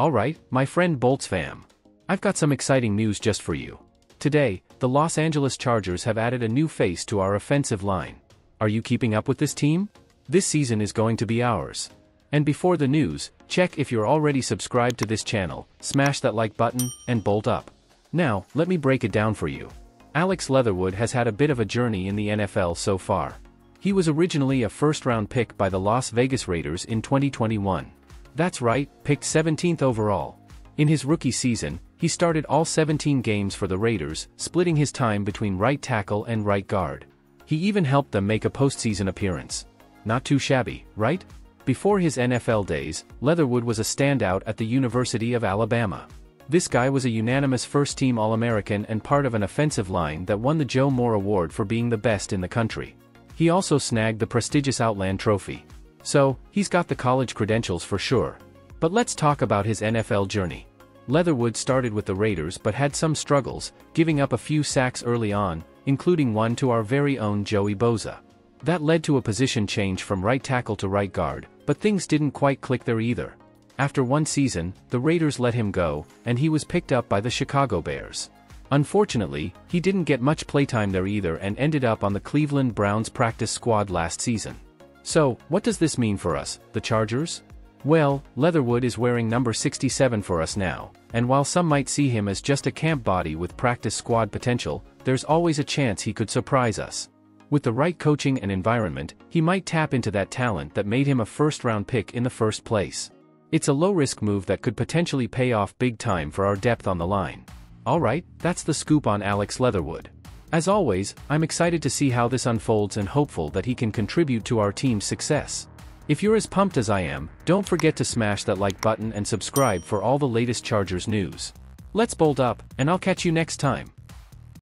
Alright, my friend Bolts fam. I've got some exciting news just for you. Today, the Los Angeles Chargers have added a new face to our offensive line. Are you keeping up with this team? This season is going to be ours. And before the news, check if you're already subscribed to this channel, smash that like button, and bolt up. Now, let me break it down for you. Alex Leatherwood has had a bit of a journey in the NFL so far. He was originally a first-round pick by the Las Vegas Raiders in 2021. That's right, picked 17th overall. In his rookie season, he started all 17 games for the Raiders, splitting his time between right tackle and right guard. He even helped them make a postseason appearance. Not too shabby, right? Before his NFL days, Leatherwood was a standout at the University of Alabama. This guy was a unanimous first-team All-American and part of an offensive line that won the Joe Moore Award for being the best in the country. He also snagged the prestigious Outland Trophy. So, he's got the college credentials for sure. But let's talk about his NFL journey. Leatherwood started with the Raiders but had some struggles, giving up a few sacks early on, including one to our very own Joey Bosa. That led to a position change from right tackle to right guard, but things didn't quite click there either. After one season, the Raiders let him go, and he was picked up by the Chicago Bears. Unfortunately, he didn't get much playtime there either and ended up on the Cleveland Browns practice squad last season. So, what does this mean for us, the Chargers? Well, Leatherwood is wearing number 67 for us now, and while some might see him as just a camp body with practice squad potential, there's always a chance he could surprise us. With the right coaching and environment, he might tap into that talent that made him a first-round pick in the first place. It's a low-risk move that could potentially pay off big time for our depth on the line. Alright, that's the scoop on Alex Leatherwood. As always, I'm excited to see how this unfolds and hopeful that he can contribute to our team's success. If you're as pumped as I am, don't forget to smash that like button and subscribe for all the latest Chargers news. Let's bolt up, and I'll catch you next time.